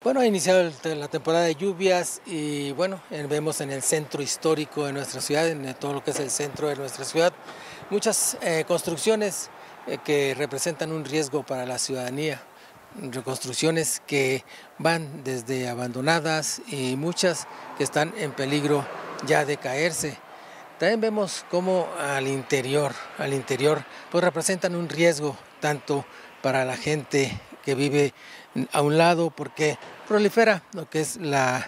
Bueno, ha iniciado la temporada de lluvias y bueno, eh, vemos en el centro histórico de nuestra ciudad, en todo lo que es el centro de nuestra ciudad, muchas eh, construcciones eh, que representan un riesgo para la ciudadanía, reconstrucciones que van desde abandonadas y muchas que están en peligro ya de caerse. También vemos cómo al interior, al interior, pues representan un riesgo tanto para la gente que vive a un lado porque prolifera lo que es la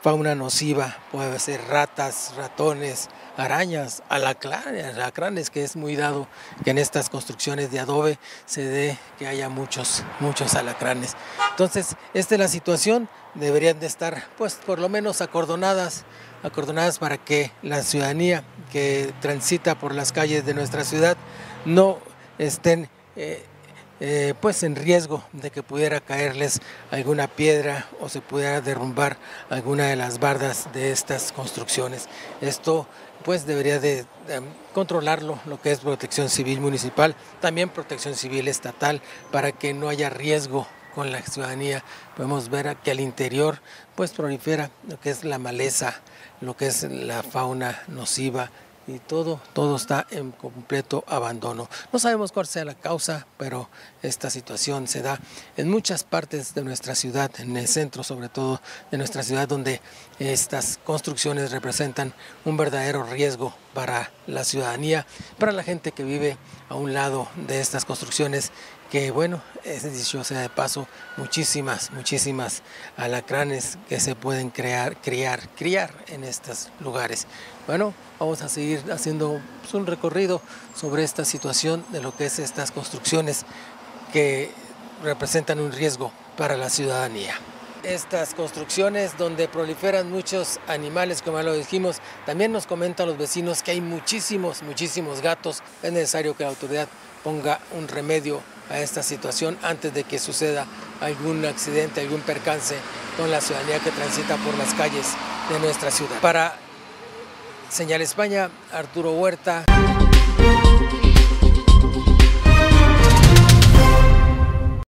fauna nociva, puede ser ratas, ratones, arañas, alacranes, que es muy dado que en estas construcciones de adobe se dé que haya muchos, muchos alacranes. Entonces, esta es la situación, deberían de estar pues por lo menos acordonadas, acordonadas para que la ciudadanía que transita por las calles de nuestra ciudad no estén eh, eh, pues en riesgo de que pudiera caerles alguna piedra o se pudiera derrumbar alguna de las bardas de estas construcciones. Esto pues debería de, controlarlo lo que es protección civil municipal, también protección civil estatal para que no haya riesgo con la ciudadanía. Podemos ver que al interior pues prolifera lo que es la maleza, lo que es la fauna nociva y todo, todo está en completo abandono. No sabemos cuál sea la causa, pero esta situación se da en muchas partes de nuestra ciudad, en el centro sobre todo de nuestra ciudad, donde estas construcciones representan un verdadero riesgo para la ciudadanía, para la gente que vive a un lado de estas construcciones que bueno, es dicho sea de paso, muchísimas, muchísimas alacranes que se pueden crear, criar, criar en estos lugares. Bueno, vamos a seguir haciendo pues, un recorrido sobre esta situación de lo que es estas construcciones que representan un riesgo para la ciudadanía. Estas construcciones donde proliferan muchos animales, como ya lo dijimos, también nos comentan los vecinos que hay muchísimos, muchísimos gatos. Es necesario que la autoridad ponga un remedio a esta situación antes de que suceda algún accidente, algún percance con la ciudadanía que transita por las calles de nuestra ciudad. Para Señal España, Arturo Huerta.